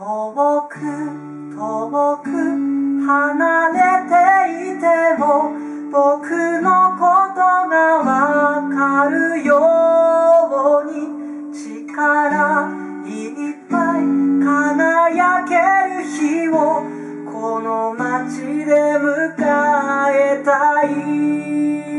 遠く遠く離れていても僕のことがわかるように力いっぱい輝ける日をこの街で迎えたい。